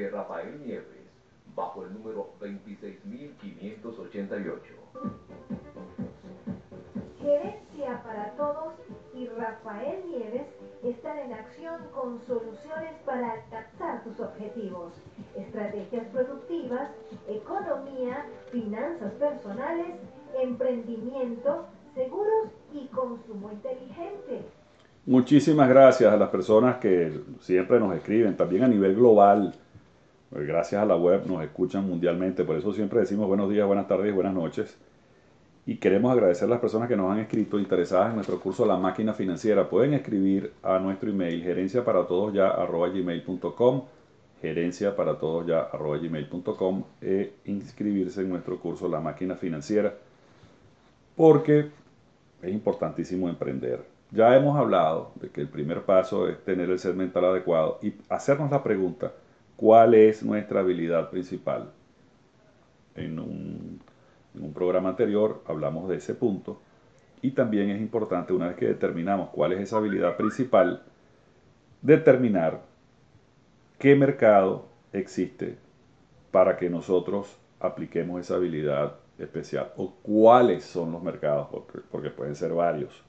de Rafael Nieves, bajo el número 26588. Gerencia para Todos y Rafael Nieves están en acción con soluciones para alcanzar tus objetivos, estrategias productivas, economía, finanzas personales, emprendimiento, seguros y consumo inteligente. Muchísimas gracias a las personas que siempre nos escriben, también a nivel global. Pues gracias a la web nos escuchan mundialmente, por eso siempre decimos buenos días, buenas tardes buenas noches. Y queremos agradecer a las personas que nos han escrito interesadas en nuestro curso La Máquina Financiera. Pueden escribir a nuestro email gerencia para todos ya gmail.com gerencia para todos ya gmail.com e inscribirse en nuestro curso La Máquina Financiera porque es importantísimo emprender. Ya hemos hablado de que el primer paso es tener el ser mental adecuado y hacernos la pregunta, ¿cuál es nuestra habilidad principal? En un programa anterior hablamos de ese punto y también es importante una vez que determinamos cuál es esa habilidad principal, determinar qué mercado existe para que nosotros apliquemos esa habilidad especial o cuáles son los mercados, porque pueden ser varios.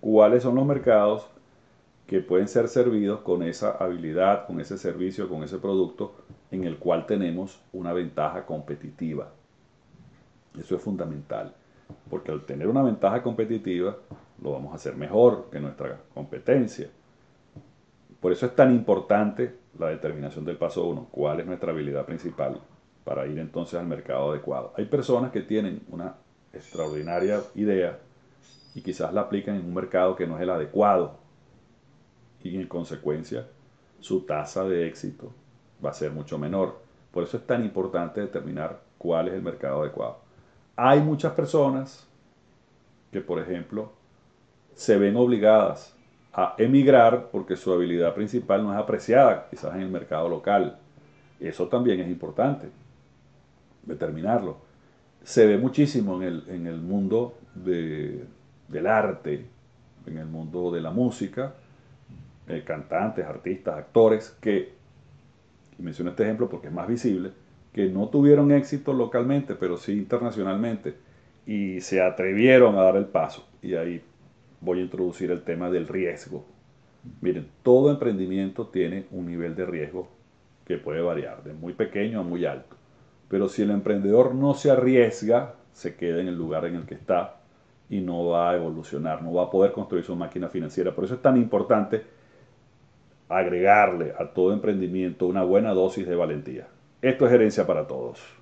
¿Cuáles son los mercados que pueden ser servidos con esa habilidad, con ese servicio, con ese producto en el cual tenemos una ventaja competitiva? Eso es fundamental, porque al tener una ventaja competitiva, lo vamos a hacer mejor que nuestra competencia. Por eso es tan importante la determinación del paso 1, cuál es nuestra habilidad principal para ir entonces al mercado adecuado. Hay personas que tienen una extraordinaria idea y quizás la aplican en un mercado que no es el adecuado y en consecuencia su tasa de éxito va a ser mucho menor. Por eso es tan importante determinar cuál es el mercado adecuado. Hay muchas personas que, por ejemplo, se ven obligadas a emigrar porque su habilidad principal no es apreciada quizás en el mercado local. Eso también es importante, determinarlo. Se ve muchísimo en el, mundo del arte, en el mundo de la música, eh, cantantes, artistas, actores, que, y menciono este ejemplo porque es más visible, que no tuvieron éxito localmente, pero sí internacionalmente, y se atrevieron a dar el paso. Y ahí voy a introducir el tema del riesgo. Miren, todo emprendimiento tiene un nivel de riesgo que puede variar, de muy pequeño a muy alto. Pero si el emprendedor no se arriesga, se queda en el lugar en el que está y no va a evolucionar, no va a poder construir su máquina financiera. Por eso es tan importante agregarle a todo emprendimiento una buena dosis de valentía. Esto es gerencia para todos.